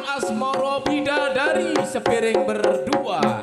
Asmoro Bidadari sepiring berdua.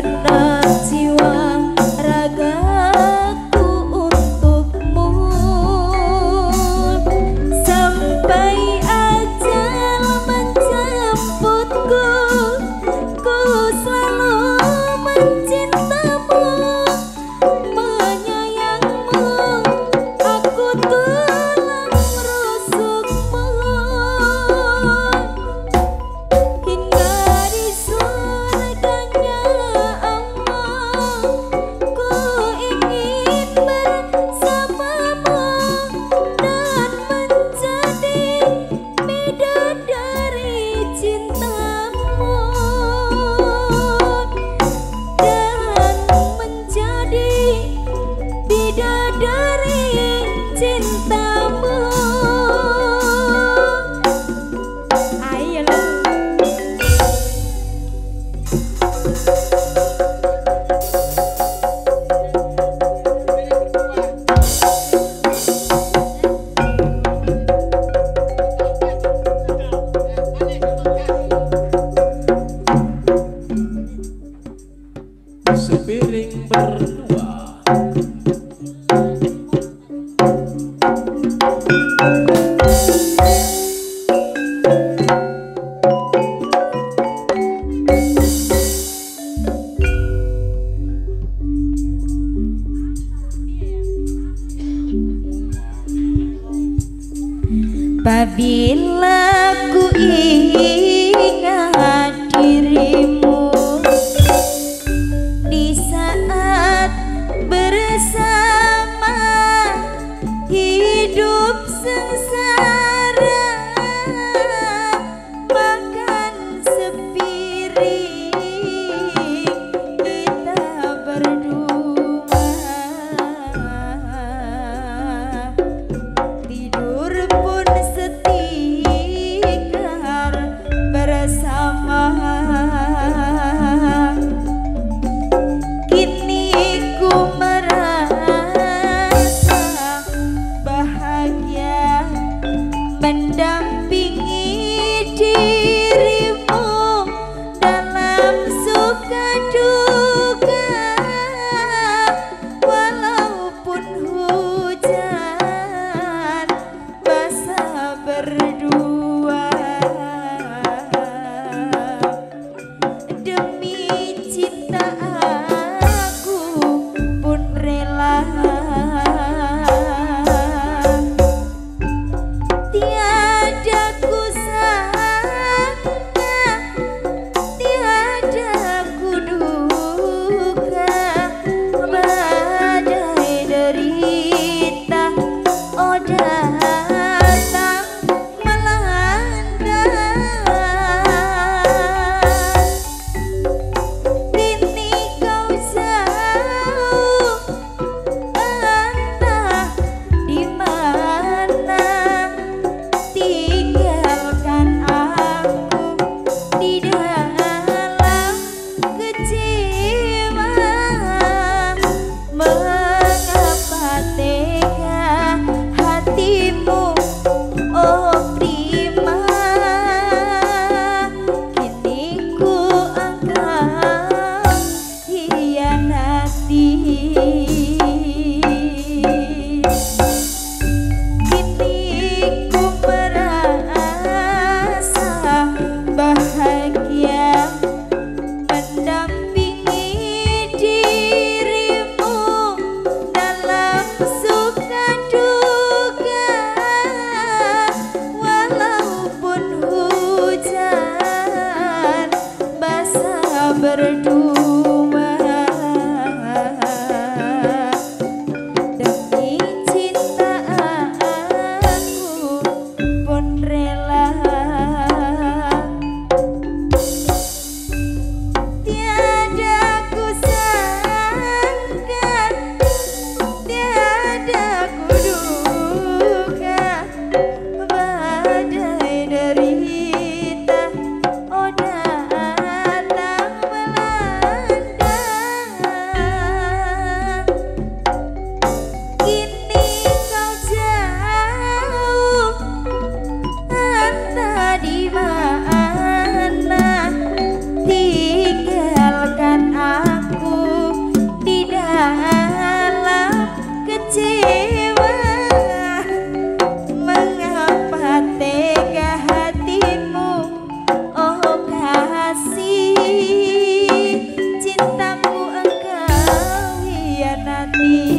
pernah Apabila ku ingat dirimu pendamping ดี